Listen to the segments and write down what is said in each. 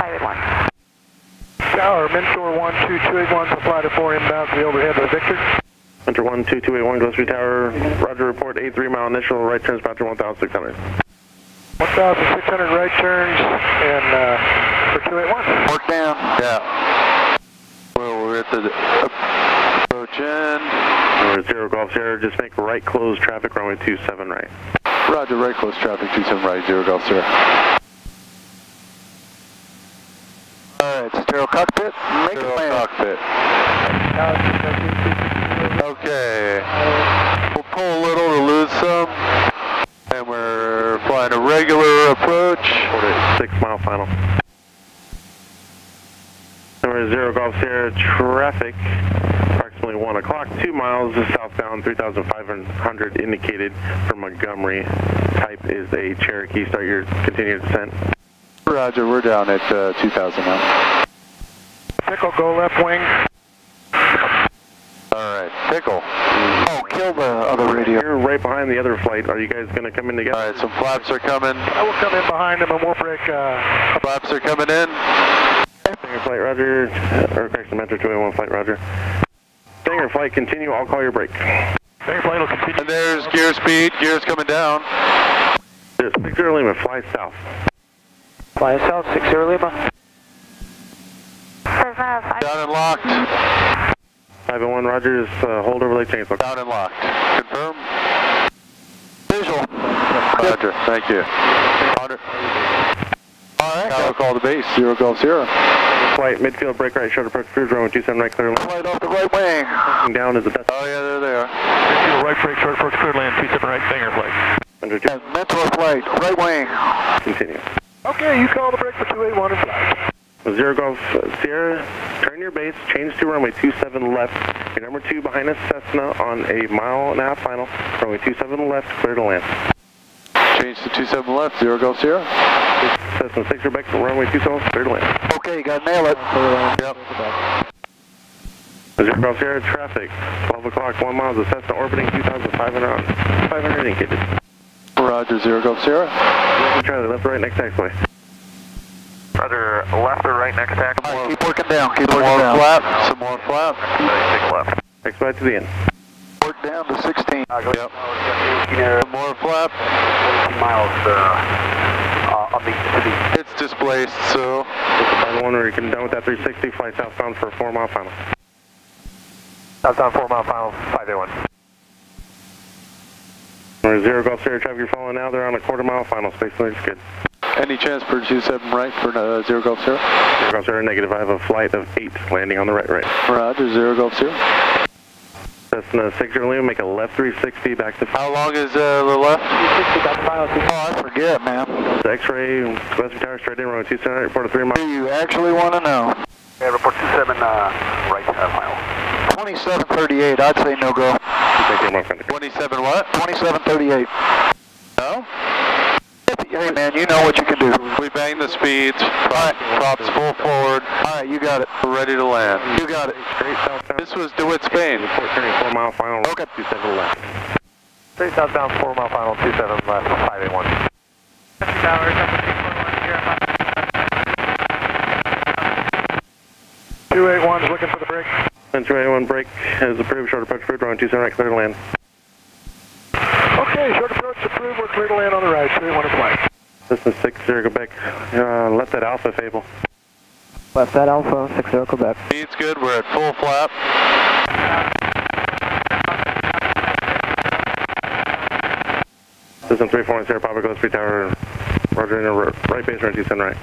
581. Tower, Mentor 12281, supply to 4 inbound to the overhead by Victor. Hunter 12281, Gillespie Tower, Roger, report 83 mile initial, right turns, Bouncer 1600. 1,600 right turns and uh, for 281. Work down. Yeah. Well, we're at the approach end. Number 0 Golf Sierra, just make right close traffic, runway 27 right. Roger, right close traffic, 27 right, 0 Golf Sierra. Alright, sterile cockpit, make Sterile it land. cockpit. Okay. We'll pull a little to lose some. And we're flying a regular approach. 6 mile final. Number 0 Golf Sierra, traffic, approximately 1 o'clock, 2 miles southbound, 3,500 indicated for Montgomery. Type is a Cherokee. Start your continued descent. Roger, we're down at uh, 2000 now. Pickle, go left wing. Alright, pickle. Oh, kill the other radio. You're right behind the other flight. Are you guys going to come in together? Alright, some flaps are coming. I will come in behind them and we'll break. Uh, Flaps are coming in. Stinger flight, Roger. Or correction, Metro 281 flight, Roger. Stinger flight, continue. I'll call your break. Stinger flight will continue. And there's gear speed. Gear's coming down. There's Victor Lima, fly south. Fly south, 60 Lima. Says uh, 5. Down and locked. 501 Rogers, uh, hold over Lake Chainsaw. Down and locked. Confirm. Visual. Roger, thank you. Hunter. Alright, Now we'll call the base. 0 Golf Sierra. Flight, midfield, break right, short approach, cruise runway 27 right, clear land. Flight off the right wing. Down is the best. Oh yeah, there they are. Right break, short approach, clear land, 27 right, Stinger flight. Under two, mentor flight, right wing. continue. Okay, you call the break for 281 and fly. Zero Golf Sierra, turn your base, change to runway 27 left. Your number two behind us, Cessna, on a mile and a half final. Runway 27 left, clear to land. Change to 27 left, 0 Golf Sierra. Cessna 6 Rebecca, runway 27 clear to land. Okay, you gotta nail it. Yep. Zero Golf Sierra, traffic, 12 o'clock, 1 mile, the Cessna orbiting 2,500 on 500 indicated. Roger, 0 Golf Sierra. Left Charlie, left right, next taxiway. Roger, left or right next tack. All right, keep working down, keep Some working more down. flap. Some more flap. Take left. Next flight to the end. Work down to 16. Yep. Some more flap. miles uh, uh, on the, to the It's displaced, so Just the final one, we're getting done with that 360, fly southbound for a 4 mile final. southbound 4 mile final, 581. Number Zero Golf Sierra traffic, you're following now, they're on a quarter mile final, space looks good. Any chance for 27 right for uh, 0 Golf Sierra? Zero Golf Sierra negative, I have a flight of 8 landing on the right right. Roger, 0 Golf Sierra. Cessna 6 Lima, make a left 360 back to how long is uh, the left? Oh, I forget, man. X-ray, Gillespie Tower, straight in, runway 27, report a 3 mile. Do you actually want to know? Yeah, report 27 uh, right uh, mile. 2738, I'd say no go. Thank you, my friend. 27 what? 2738. No? Hey, man, you know what you can do. We bang the speeds. Prop, props full forward. All right, you got it. We're ready to land. You got it. Straight southbound. This was DeWitt, Spain. Report turning 4 mile final, Okay. 27 left. Straight southbound 4 mile final, 27 left, 581. Tower, double 281's looking for the break. Central A1 break is approved, short approach, cruise runway 27 right, clear to land. Okay, short approach approved. We're clear to land on the right. 281 and fly. Cessna 6 Zero Quebec, uh, left that Alpha Fable. Left that Alpha, 60 Quebec. Speed's good. We're at full flap. Cessna 341 Sierra Papa, Gillespie Tower, Roger, in a r- right base, runway 27 right.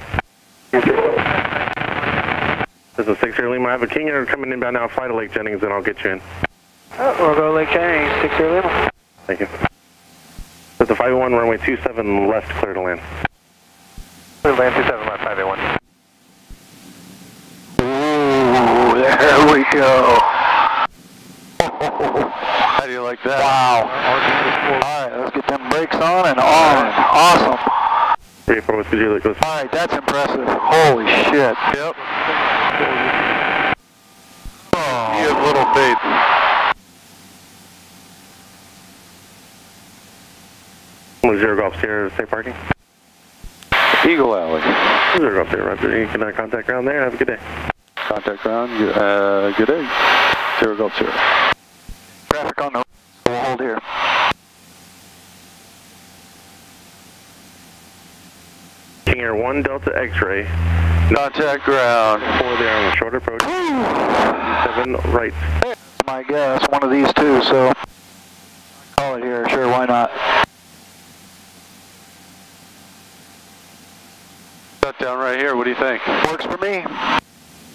Cessna 6 Zero Lima, I have a King Air coming inbound now, fly to Lake Jennings, and I'll get you in. Oh, we'll go Lake Jennings, 60 Lima. Thank you. That's a 501 runway 27 left, clear to land. Clear to land 27 left, 581. Ooh, there we go. How do you like that? Wow. All right, let's get them brakes on and on. Awesome. 384 Whiskey Juliet goes. All right, that's impressive. Holy shit. Yep. Oh. You have little faith. Zero Golf Sierra, safe parking. Eagle Alley. Zero Golf Sierra, Roger. You can uh, contact ground there. Have a good day. Contact ground, uh, good day. Zero Golf Sierra. Traffic on the, we'll hold here. King Air 1 Delta X-ray. Contact ground. Four there on the short approach. Seven right. My guess, one of these two, so call it here, sure, why not? Shut down right here, what do you think? Works for me.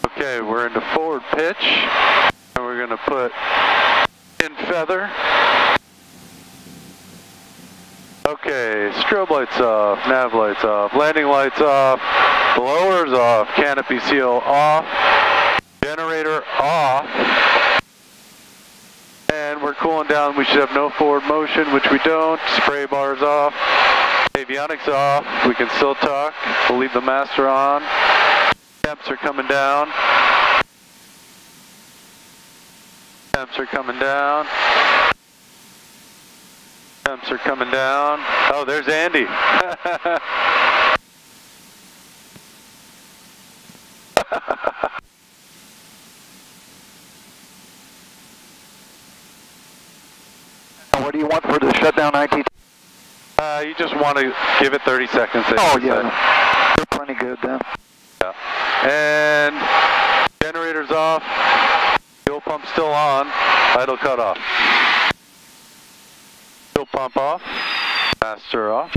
Okay, we're into forward pitch, and we're gonna put in feather. Okay, strobe lights off, nav lights off, landing lights off, blowers off, canopy seal off, generator off, and we're cooling down. We should have no forward motion, which we don't. Spray bars off, avionics off. We can still talk. We'll leave the master on. Temps are coming down. Temps are coming down. Temps are coming down. Oh, there's Andy. What do you want for the shutdown ITT? Uh, you just want to give it 30 seconds. Oh, say. yeah. You're plenty good then. Yeah. And generator's off. Fuel pump still on. Idle cut off. Fuel pump off. Master off.